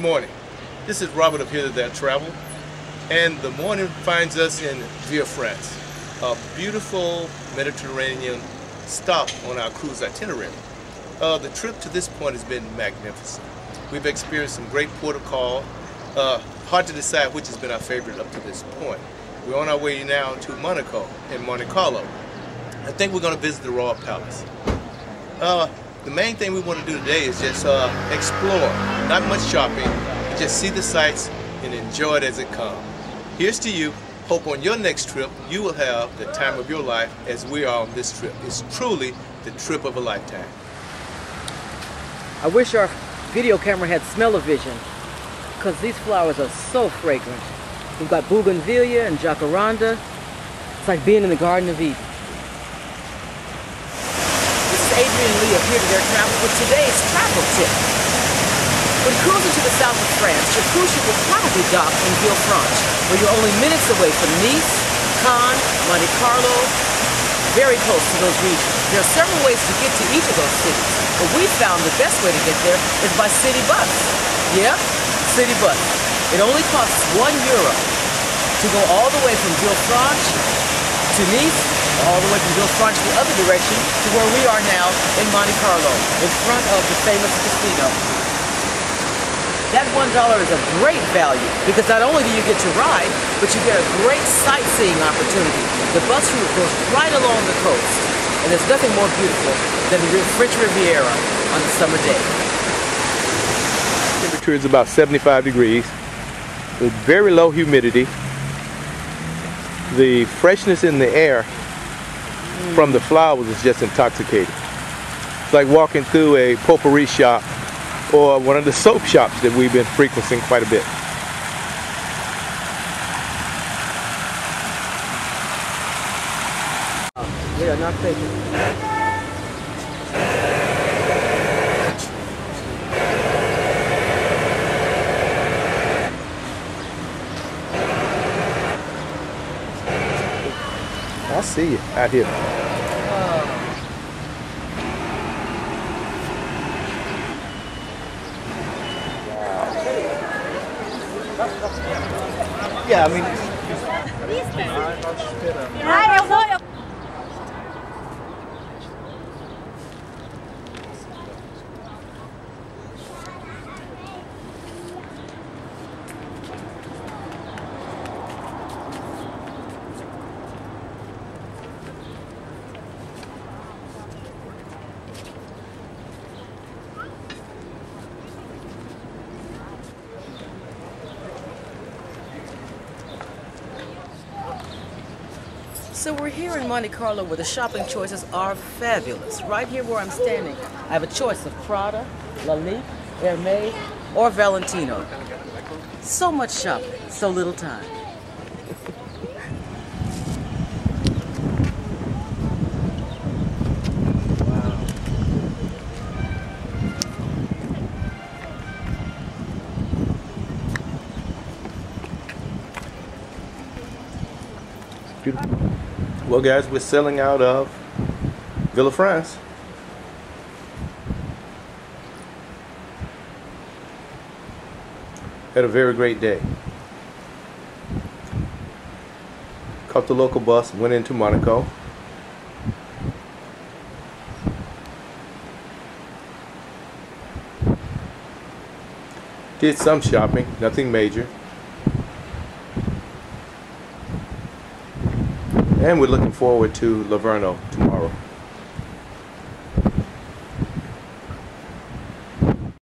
morning. This is Robert of Here That Travel, and the morning finds us in Villefranche, a beautiful Mediterranean stop on our cruise itinerary. Uh, the trip to this point has been magnificent. We've experienced some great port of call. Uh, hard to decide which has been our favorite up to this point. We're on our way now to Monaco in Monte Carlo. I think we're going to visit the Royal Palace. Uh, the main thing we want to do today is just uh, explore, not much shopping, just see the sights and enjoy it as it comes. Here's to you. Hope on your next trip you will have the time of your life as we are on this trip. It's truly the trip of a lifetime. I wish our video camera had smell-o-vision because these flowers are so fragrant. We've got bougainvillea and jacaranda. It's like being in the Garden of Eden. Is Adrienne Here to There Travel with today's travel tip. When cruising to the south of France, your cruise ship will probably dock in Villefranche, where you're only minutes away from Nice, Cannes, Monte Carlo, very close to those regions. There are several ways to get to each of those cities, but we found the best way to get there is by city bus. Yep, city bus. It only costs one euro to go all the way from Villefranche to Nice, all the way from Villefranche the other direction to where we are now in Monte Carlo, in front of the famous casino. That $1 is a great value because not only do you get to ride, but you get a great sightseeing opportunity. The bus route goes right along the coast, and there's nothing more beautiful than the French Riviera on a summer day. Temperature is about 75 degrees with very low humidity. The freshness in the air from the flowers is just intoxicating. It's like walking through a potpourri shop or one of the soap shops that we've been frequenting quite a bit. We are not taking. I see you out here. Yeah, I mean, Ah, eu vou, eu So we're here in Monte Carlo where the shopping choices are fabulous. Right here where I'm standing, I have a choice of Prada, Lalique, Hermes, or Valentino. So much shopping, so little time. beautiful. Well, guys, we're selling out of Villefranche. Had a very great day. Caught the local bus, went into Monaco. Did some shopping, nothing major. And we're looking forward to Livorno tomorrow.